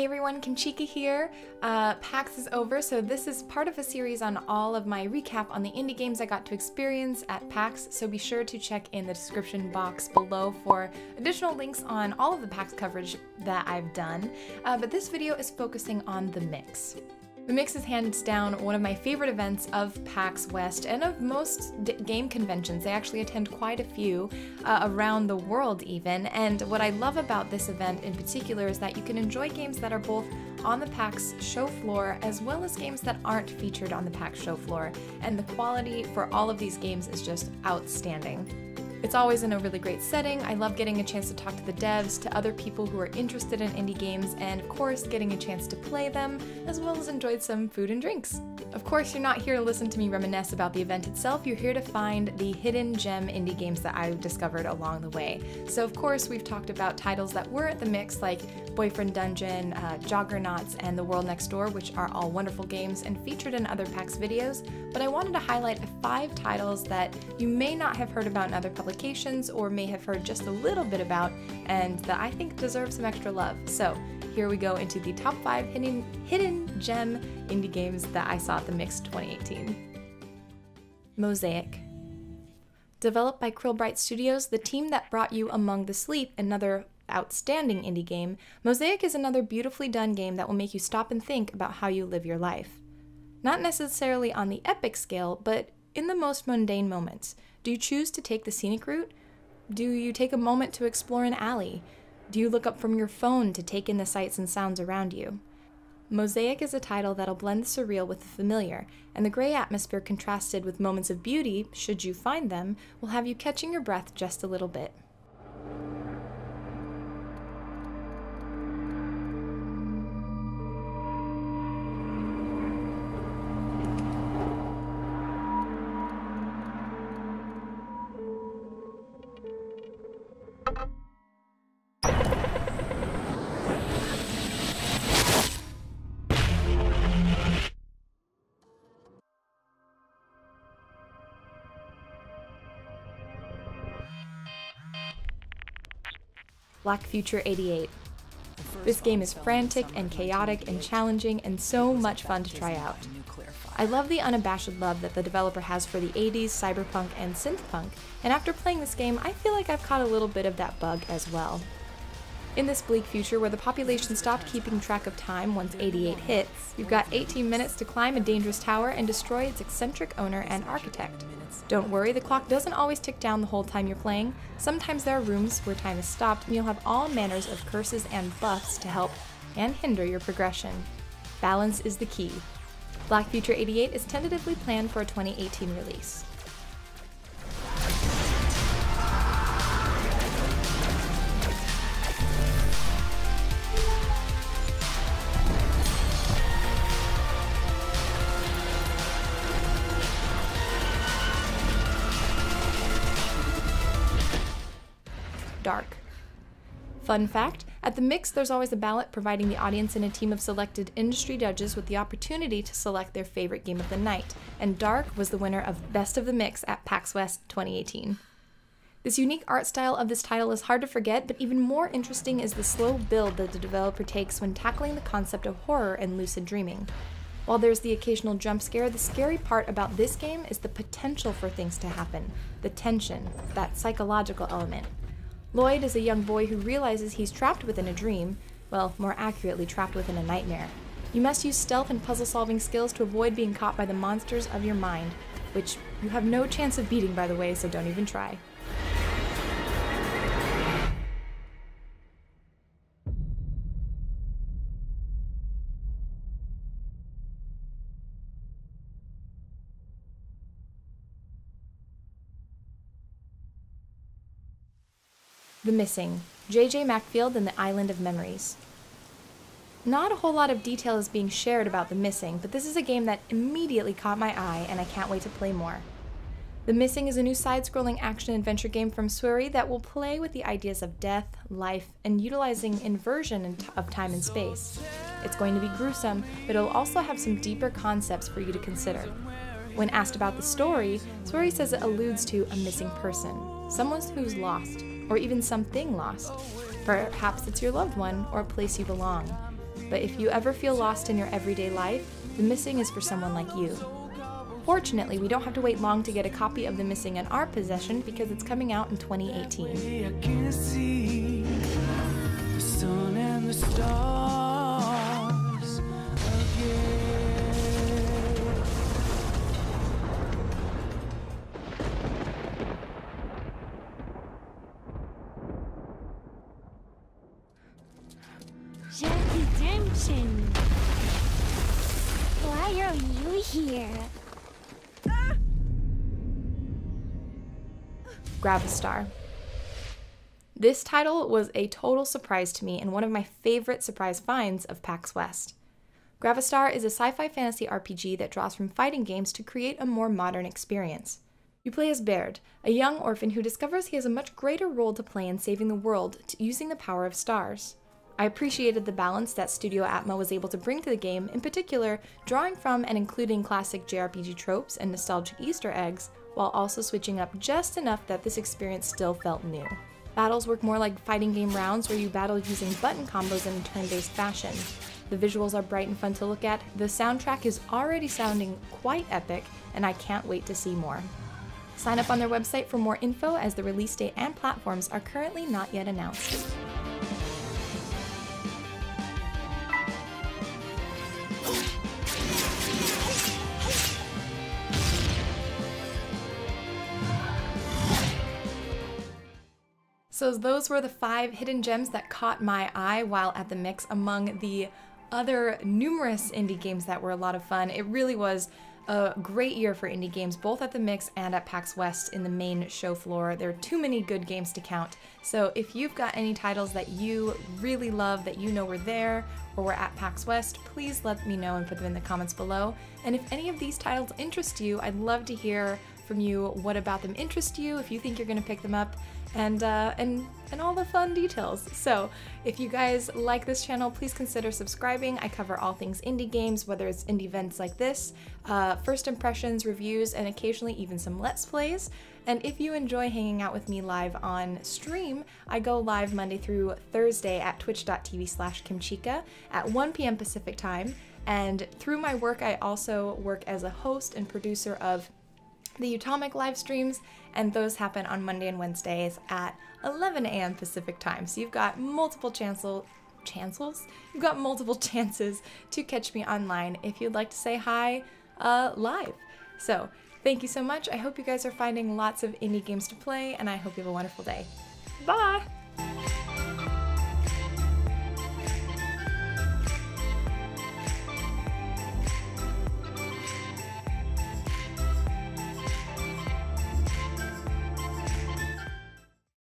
Hey everyone, Kimchica here. Uh, PAX is over, so this is part of a series on all of my recap on the indie games I got to experience at PAX, so be sure to check in the description box below for additional links on all of the PAX coverage that I've done. Uh, but this video is focusing on The Mix. The Mix is hands down one of my favorite events of PAX West and of most game conventions. They actually attend quite a few uh, around the world, even. And what I love about this event in particular is that you can enjoy games that are both on the PAX show floor as well as games that aren't featured on the PAX show floor. And the quality for all of these games is just outstanding. It's always in a really great setting. I love getting a chance to talk to the devs, to other people who are interested in indie games, and of course, getting a chance to play them, as well as enjoy some food and drinks. Of course, you're not here to listen to me reminisce about the event itself, you're here to find the hidden gem indie games that I've discovered along the way. So, of course, we've talked about titles that were at the mix, like Boyfriend Dungeon, uh, Joggernauts, and The World Next Door, which are all wonderful games and featured in other PAX videos, but I wanted to highlight five titles that you may not have heard about in other publications publications or may have heard just a little bit about and that I think deserve some extra love. So here we go into the top five hidden, hidden gem indie games that I saw at the Mix 2018. Mosaic. Developed by Krillbite Studios, the team that brought you Among the Sleep, another outstanding indie game, Mosaic is another beautifully done game that will make you stop and think about how you live your life. Not necessarily on the epic scale, but in the most mundane moments. Do you choose to take the scenic route? Do you take a moment to explore an alley? Do you look up from your phone to take in the sights and sounds around you? Mosaic is a title that'll blend the surreal with the familiar, and the gray atmosphere contrasted with moments of beauty, should you find them, will have you catching your breath just a little bit. Black Future 88. This game is frantic and chaotic and challenging and so much fun to try out. I love the unabashed love that the developer has for the 80s, cyberpunk, and synthpunk, and after playing this game, I feel like I've caught a little bit of that bug as well. In this bleak future where the population stopped keeping track of time once 88 hits, you've got 18 minutes to climb a dangerous tower and destroy its eccentric owner and architect. Don't worry, the clock doesn't always tick down the whole time you're playing. Sometimes there are rooms where time is stopped and you'll have all manners of curses and buffs to help and hinder your progression. Balance is the key. Black Future 88 is tentatively planned for a 2018 release. Dark. Fun fact at the mix, there's always a ballot providing the audience and a team of selected industry judges with the opportunity to select their favorite game of the night, and Darq was the winner of Best of the Mix at PAX West 2018. This unique art style of this title is hard to forget, but even more interesting is the slow build that the developer takes when tackling the concept of horror and lucid dreaming. While there's the occasional jump scare, the scary part about this game is the potential for things to happen, the tension, that psychological element. Lloyd is a young boy who realizes he's trapped within a dream, well, more accurately, trapped within a nightmare. You must use stealth and puzzle solving skills to avoid being caught by the monsters of your mind, which you have no chance of beating, by the way, so don't even try. The Missing, J.J. Macfield and the Island of Memories. Not a whole lot of detail is being shared about The Missing, but this is a game that immediately caught my eye and I can't wait to play more. The Missing is a new side scrolling action adventure game from Swery that will play with the ideas of death, life, and utilizing inversion of time and space. It's going to be gruesome, but it'll also have some deeper concepts for you to consider. When asked about the story, Swery says it alludes to a missing person, someone who's lost, or even something lost. Perhaps it's your loved one or a place you belong. but if you ever feel lost in your everyday life, The Missing is for someone like you. Fortunately, we don't have to wait long to get a copy of The Missing in our possession because it's coming out in 2018. Why are you here? Gravastar. This title was a total surprise to me and one of my favorite surprise finds of PAX West. Gravastar is a sci fi fantasy RPG that draws from fighting games to create a more modern experience. You play as Baird, a young orphan who discovers he has a much greater role to play in saving the world using the power of stars. I appreciated the balance that Studio Atma was able to bring to the game, in particular, drawing from and including classic JRPG tropes and nostalgic Easter eggs, while also switching up just enough that this experience still felt new. Battles work more like fighting game rounds where you battle using button combos in a turn-based fashion. The visuals are bright and fun to look at, the soundtrack is already sounding quite epic, and I can't wait to see more. Sign up on their website for more info as the release date and platforms are currently not yet announced. So those were the five hidden gems that caught my eye while at the mix among the other numerous indie games that were a lot of fun. It really was a great year for indie games, both at the Mix and at PAX West in the main show floor. There are too many good games to count. So if you've got any titles that you really love that you know were there or were at PAX West, please let me know and put them in the comments below. And if any of these titles interest you, I'd love to hear from you what about them interest you, if you think you're to pick them up, and uh, and and all the fun details. So if you guys like this channel, please consider subscribing. I cover all things indie games, whether it's indie events like this, uh, first impressions, reviews, and occasionally even some let's plays. And if you enjoy hanging out with me live on stream, I go live Monday through Thursday at twitch.tv slash kimchica at 1 p.m. Pacific time. And through my work, I also work as a host and producer of the Utomik live streams, and those happen on Monday and Wednesdays at 11 a.m. Pacific time. So you've got multiple chancel chancels? You've got multiple chances to catch me online if you'd like to say hi uh, live. So thank you so much. I hope you guys are finding lots of indie games to play, and I hope you have a wonderful day. Bye!